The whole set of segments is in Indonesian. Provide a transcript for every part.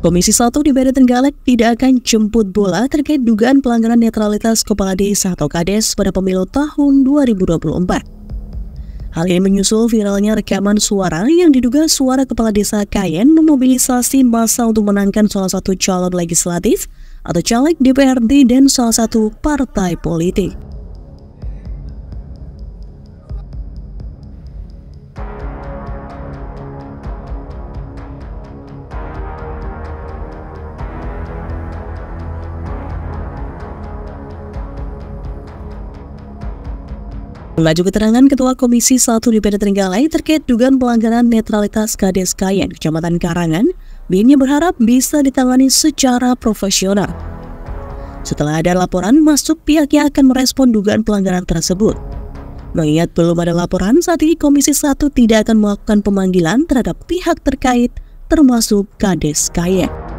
Komisi 1 DPRD Trenggalek tidak akan jemput bola terkait dugaan pelanggaran netralitas kepala desa atau kades pada pemilu tahun 2024. Hal ini menyusul viralnya rekaman suara yang diduga suara kepala desa Kayen memobilisasi massa untuk menangkan salah satu calon legislatif atau caleg DPRD dan salah satu partai politik. Laju keterangan Ketua Komisi 1 DPRD Trenggalek terkait dugaan pelanggaran netralitas Kades Kayen, Kecamatan Karangan, Binnya berharap bisa ditangani secara profesional. Setelah ada laporan masuk, pihaknya akan merespon dugaan pelanggaran tersebut. Mengingat belum ada laporan, saat ini Komisi 1 tidak akan melakukan pemanggilan terhadap pihak terkait, termasuk Kades Kayen.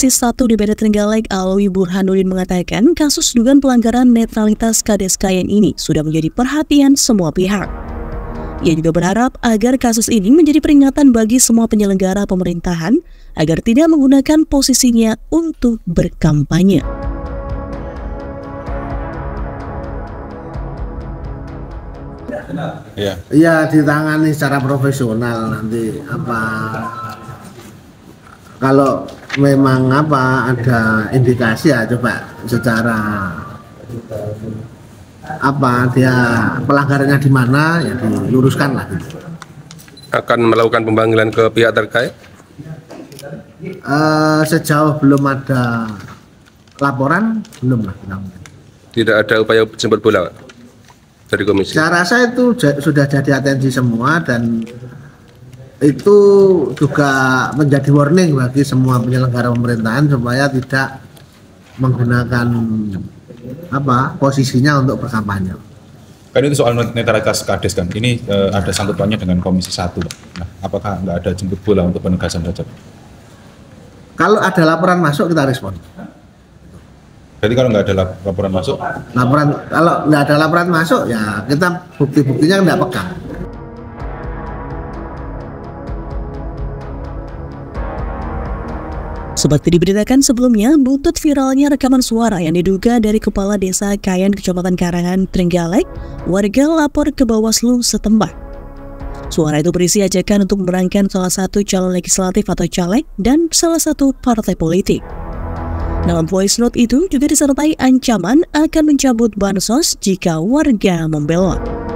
Komisi 1 DPRD Trenggalek Alwi Burhanuddin mengatakan kasus dugaan pelanggaran netralitas Kades Kayen ini sudah menjadi perhatian semua pihak. Ia juga berharap agar kasus ini menjadi peringatan bagi semua penyelenggara pemerintahan agar tidak menggunakan posisinya untuk berkampanye. Iya. Iya ditangani secara profesional nanti apa kalau memang apa ada indikasi ya coba secara apa dia pelanggarannya di mana ya diluruskan lah gitu. Akan melakukan pemanggilan ke pihak terkait? Eh, sejauh belum ada laporan belum lah. Tidak ada upaya jemput bola Pak? dari komisi. Saya rasa itu sudah jadi atensi semua dan itu juga menjadi warning bagi semua penyelenggara pemerintahan supaya tidak menggunakan apa posisinya untuk berkampanye. Kan itu soal netralitas kades kan. Ini eh, ada sangkutannya dengan Komisi 1. Pak. Nah, apakah nggak ada jemput bola untuk penegasan saja? Kalau ada laporan masuk kita respon. Jadi kalau nggak ada lap- laporan masuk, Laporan kalau nggak ada laporan masuk ya kita bukti-buktinya nggak pegang. Seperti diberitakan sebelumnya, butut viralnya rekaman suara yang diduga dari Kepala Desa Kayan Kecamatan Karangan, Trenggalek, warga lapor ke Bawaslu setempat. Suara itu berisi ajakan untuk memenangkan salah satu calon legislatif atau caleg dan salah satu partai politik. Dalam voice note itu juga disertai ancaman akan mencabut bansos jika warga membelot.